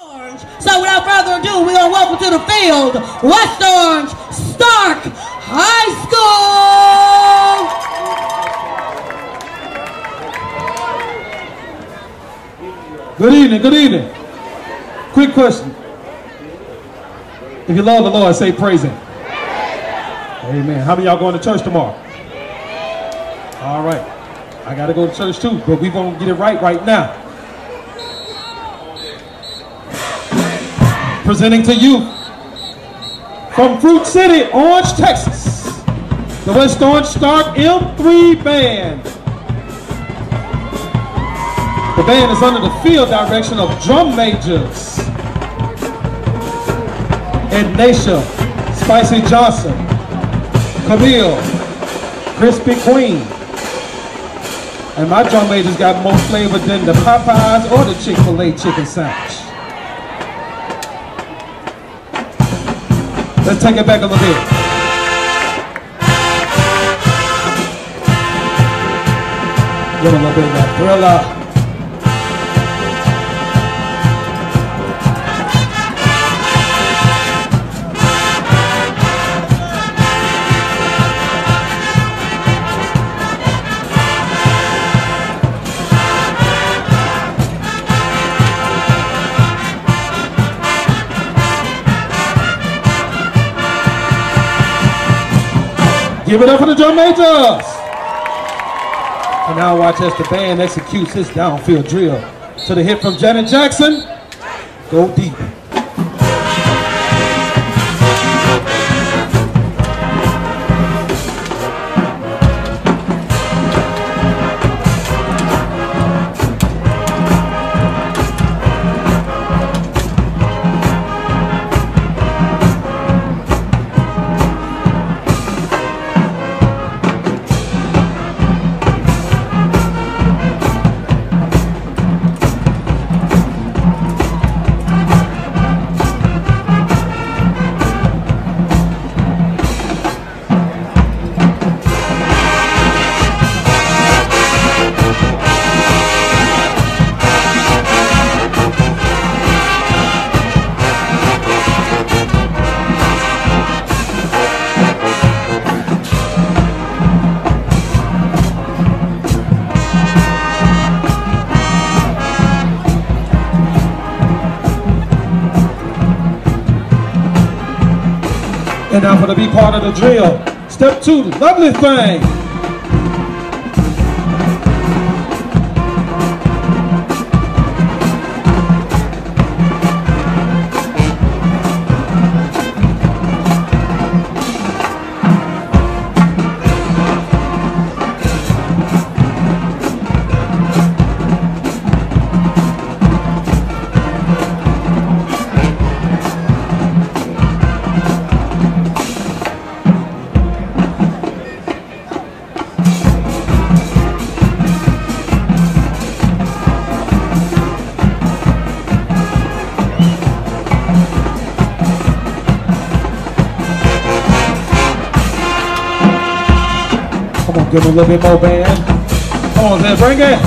So without further ado, we're gonna welcome to the field West Orange Stark High School. Good evening, good evening. Quick question. If you love the Lord, say praise Him. Amen. How many y'all going to church tomorrow? All right. I got to go to church too, but we're going to get it right right now. Presenting to you from Fruit City, Orange, Texas, the West Orange Stark M3 Band. The band is under the field direction of drum majors. Ignatia, Spicy Johnson, Camille, Crispy Queen. And my drum majors got more flavor than the Popeyes or the Chick-fil-A chicken sandwich. Let's take it back a little bit. Give a little bit of that thriller. Give it up for the majors. And now watch as the band executes this downfield drill. To the hit from Janet Jackson, go deep. And now for to be part of the drill. Step two, lovely thing. Come on, give him a little bit more band. Come on, Zed, bring it.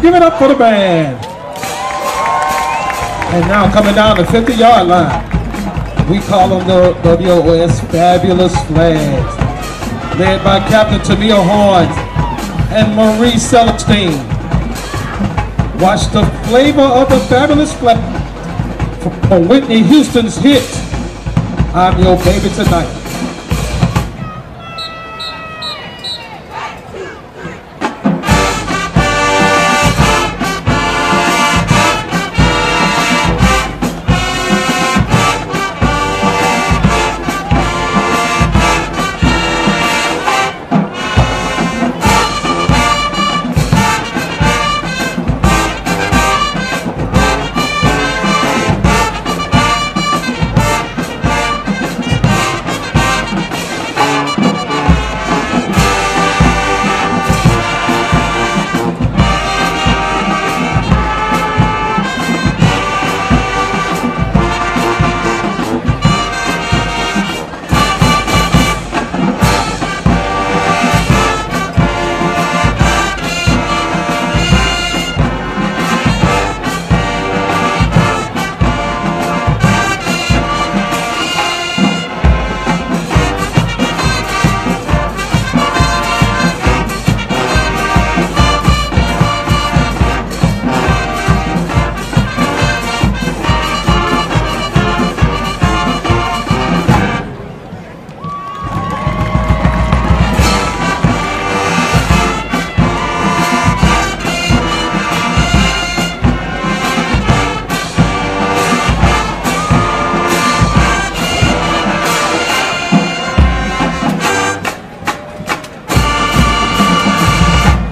Give it up for the band. And now coming down the 50 yard line. We call them the WOS Fabulous Flags, led by Captain Tamia Horns and Marie Celestine. Watch the flavor of the Fabulous Flag from Whitney Houston's hit, I'm Your Baby Tonight.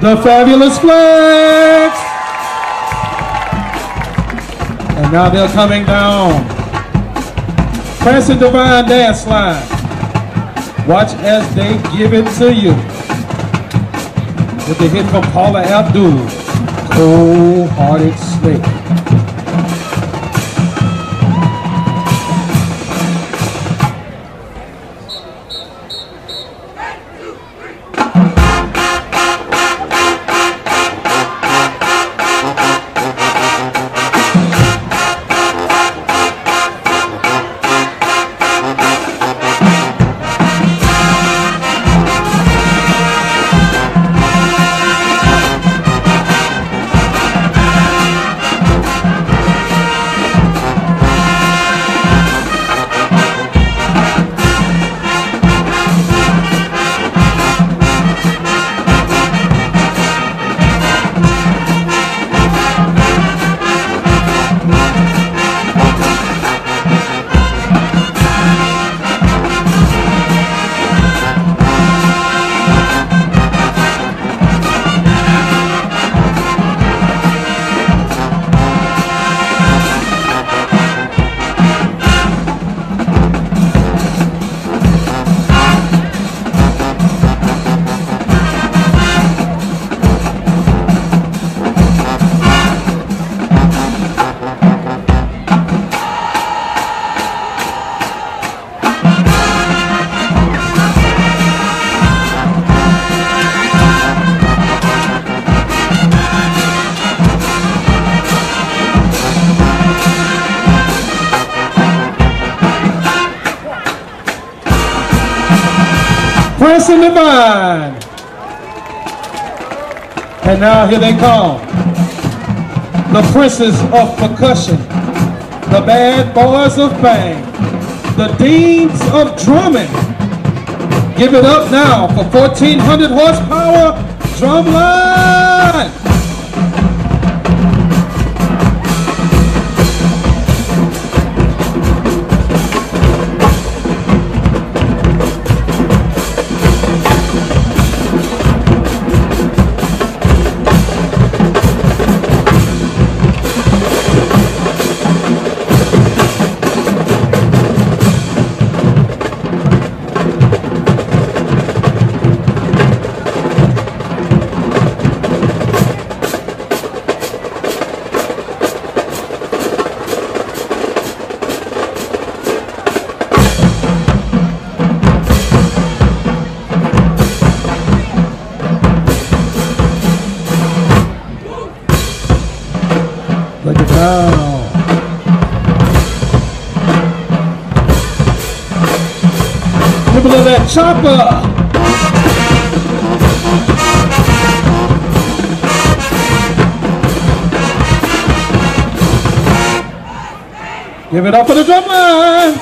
The fabulous Flags. And now they're coming down. Prancing Divine Dance Line. Watch as they give it to you. With the hit from Paula Abdul, Cold Hearted Snake. Prancing Divine. And now here they come. The princes of percussion. The bad boys of bang. The deans of drumming. Give it up now for 1400 horsepower drumline. Chopper. Give it up for the drummer.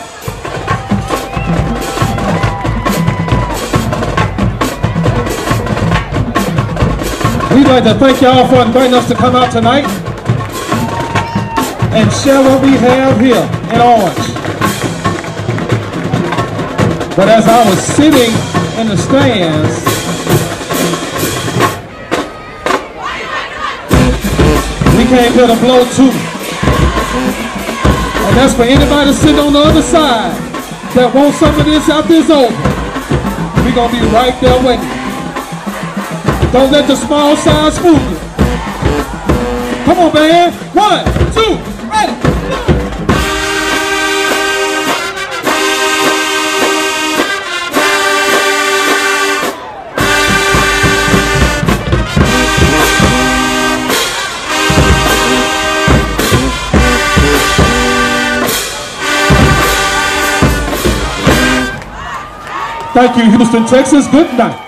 We'd like to thank y'all for inviting us to come out tonight and share what we have here in Orange. But as I was sitting in the stands, we came here to blow too. And that's for anybody sitting on the other side that wants some of this after it's over. We're going to be right there waiting. Don't let the small size fool you. Come on, man. One, two. Thank you, Houston, Texas. Good night.